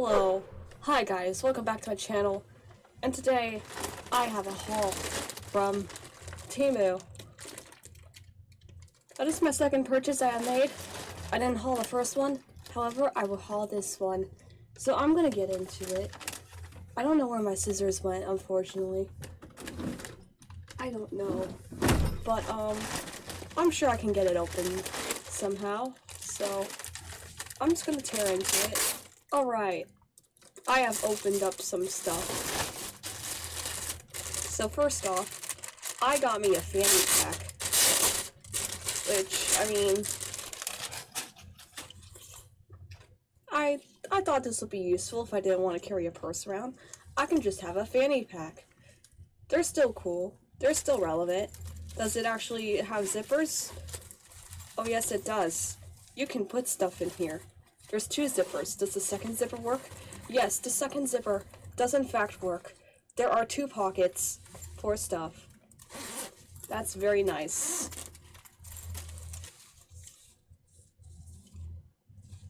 Hello. Hi guys, welcome back to my channel. And today, I have a haul from Temu. That is my second purchase I have made. I didn't haul the first one, however, I will haul this one. So I'm gonna get into it. I don't know where my scissors went, unfortunately. I don't know. But, um, I'm sure I can get it open somehow. So, I'm just gonna tear into it. Alright, I have opened up some stuff. So first off, I got me a fanny pack. Which, I mean, I I thought this would be useful if I didn't want to carry a purse around. I can just have a fanny pack. They're still cool. They're still relevant. Does it actually have zippers? Oh yes, it does. You can put stuff in here. There's two zippers. Does the second zipper work? Yes, the second zipper does in fact work. There are two pockets for stuff. That's very nice.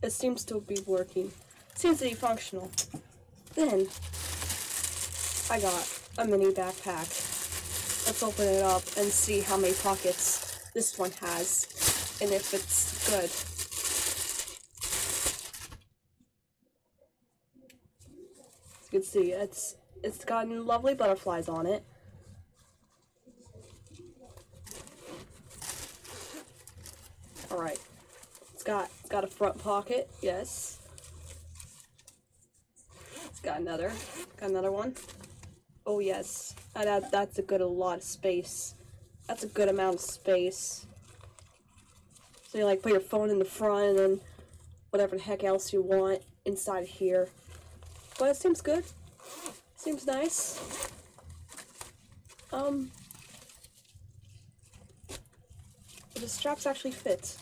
It seems to be working. Seems to be functional. Then, I got a mini backpack. Let's open it up and see how many pockets this one has and if it's good. As you can see, it's it's gotten lovely butterflies on it. Alright. It's got it's got a front pocket, yes. It's got another. Got another one. Oh yes. That, that's a good a lot of space. That's a good amount of space. So you like put your phone in the front and then whatever the heck else you want inside here. But it seems good. Seems nice. Um, the straps actually fit?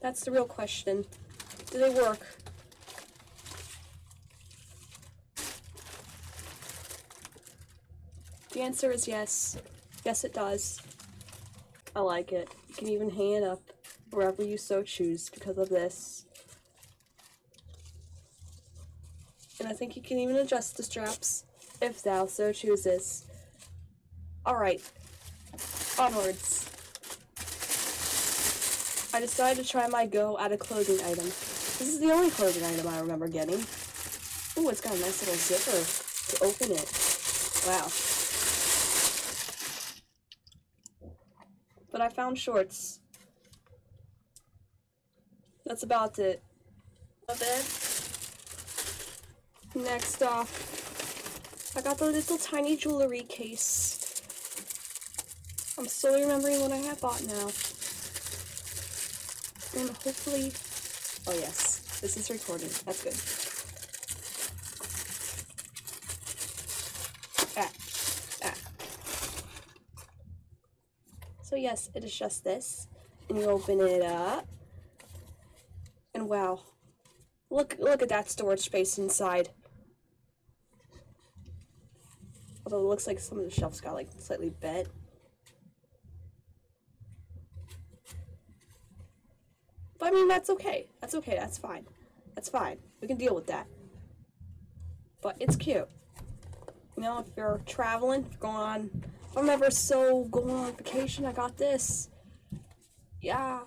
That's the real question. Do they work? The answer is yes. Yes, it does. I like it. You can even hang it up wherever you so choose because of this. And I think you can even adjust the straps if thou so chooses. Alright, onwards. I decided to try my go at a clothing item. This is the only clothing item I remember getting. Ooh, it's got a nice little zipper to open it. Wow. But I found shorts. That's about it. A bed. Next off, I got the little tiny jewelry case. I'm slowly remembering what I have bought now. And hopefully, oh yes, this is recording. That's good. Ah, ah. So yes, it is just this. And you open it up. And wow, look look at that storage space inside. Although it looks like some of the shelves got like slightly bent. But I mean, that's okay. That's okay. That's fine. That's fine. We can deal with that. But it's cute. You know, if you're traveling, if you're going on, if I'm ever so going on vacation, I got this. Yeah.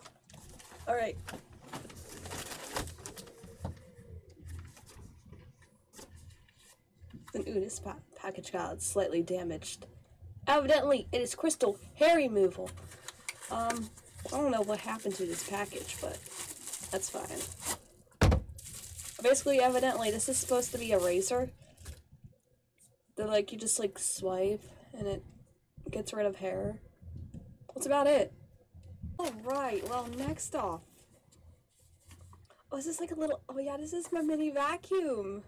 Alright. Then, ooh, this package got slightly damaged. Evidently, it is crystal hair removal. Um, I don't know what happened to this package, but that's fine. Basically, evidently, this is supposed to be a razor. That, like, you just, like, swipe, and it gets rid of hair. That's about it. Alright, well, next off. Oh, is this like a little... Oh, yeah, this is my mini vacuum.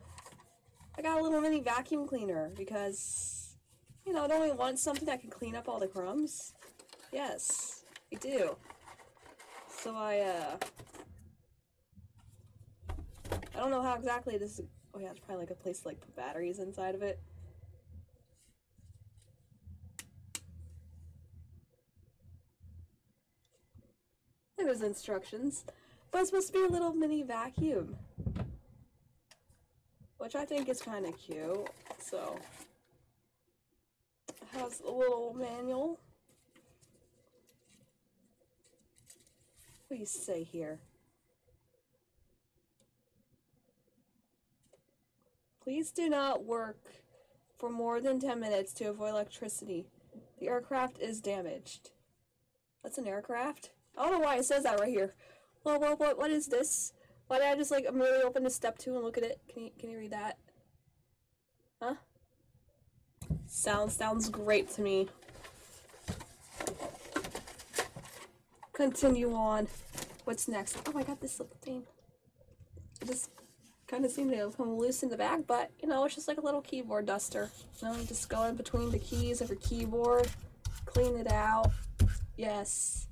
I got a little mini vacuum cleaner because, you know, I don't we want something that can clean up all the crumbs? Yes, we do. So I, uh, I don't know how exactly this is, oh yeah, it's probably like a place to like put batteries inside of it. There's instructions, but it's supposed to be a little mini vacuum. Which I think is kind of cute. So, it has a little manual. You say here? Please do not work for more than 10 minutes to avoid electricity. The aircraft is damaged. That's an aircraft? I don't know why it says that right here. Well, what, what, what is this? Why did I just like immediately open to step two and look at it? Can you, can you read that? Huh? Sounds, sounds great to me. Continue on. What's next? Oh, I got this little thing. It just kind of seemed to come loose in the back, but you know, it's just like a little keyboard duster. You know, just go in between the keys of your keyboard, clean it out. Yes.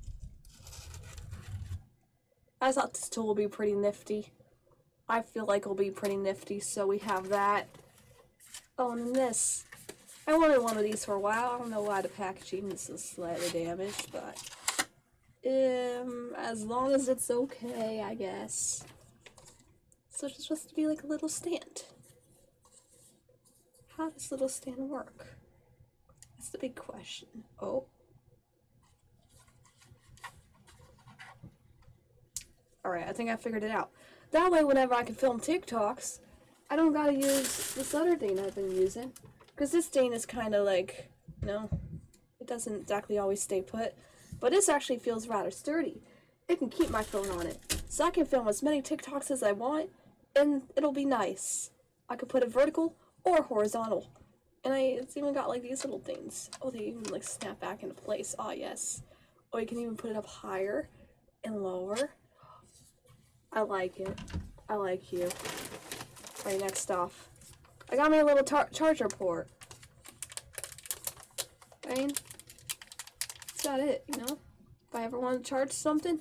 I thought this tool would be pretty nifty. I feel like it'll be pretty nifty, so we have that. Oh, and this. I wanted one of these for a while. I don't know why the packaging is slightly damaged, but um, as long as it's okay, I guess. So it's supposed to be like a little stand. How does little stand work? That's the big question. Oh. Alright, I think I figured it out. That way, whenever I can film TikToks, I don't gotta use this other thing I've been using. Because this thing is kind of like, you know, it doesn't exactly always stay put. But this actually feels rather sturdy. It can keep my phone on it. So I can film as many TikToks as I want, and it'll be nice. I could put it vertical or horizontal. And I, it's even got like these little things. Oh, they even like snap back into place. Ah, oh, yes. Or you can even put it up higher and lower. I like it. I like you. Alright, next off. I got me a little charger port. Right? That's about it, you know? If I ever want to charge something,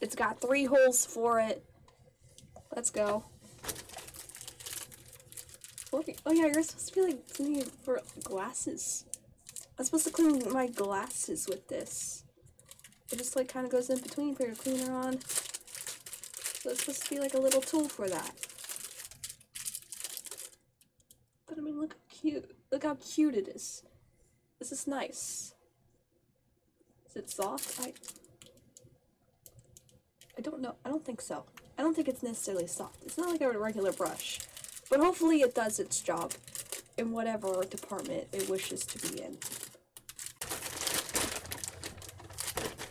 it's got three holes for it. Let's go. Oh, okay. Oh yeah, you're supposed to be like cleaning for glasses. I'm supposed to clean my glasses with this. It just like kind of goes in between, put your cleaner on. So it's supposed to be like a little tool for that. But I mean, look how cute. Look how cute it is. This is nice. Is it soft? I, I don't know. I don't think so. I don't think it's necessarily soft. It's not like a regular brush. But hopefully it does its job in whatever department it wishes to be in.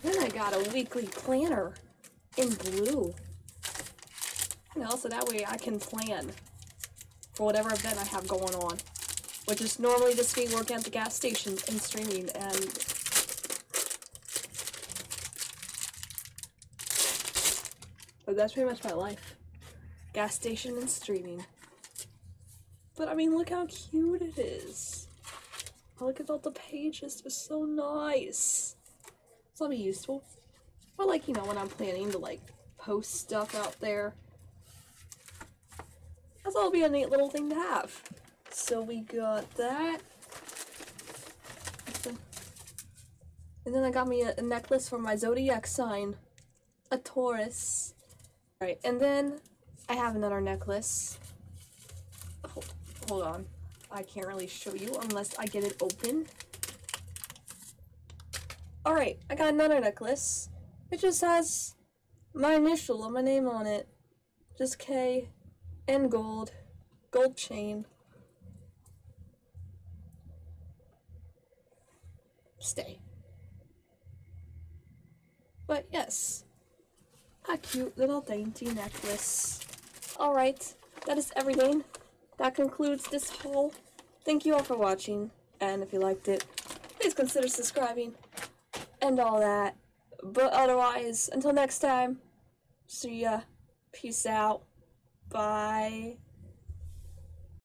Then I got a weekly planner in blue. You know, so that way I can plan for whatever event I have going on. Which is normally just me working at the gas station and streaming and But that's pretty much my life. Gas station and streaming. But I mean, look how cute it is. look at all the pages, they're so nice. So that'll be useful. Or like, you know, when I'm planning to like post stuff out there. That's all be a neat little thing to have. So we got that. And then I got me a, a necklace for my zodiac sign. A Taurus. Right, and then I have another necklace. Hold, hold on. I can't really show you unless I get it open. Alright, I got another necklace. It just has my initial and my name on it. Just K and gold. Gold chain. Stay. But yes, a cute little dainty necklace. Alright, that is everything. That concludes this haul. Thank you all for watching, and if you liked it, please consider subscribing and all that. But otherwise, until next time, see ya. Peace out. Bye.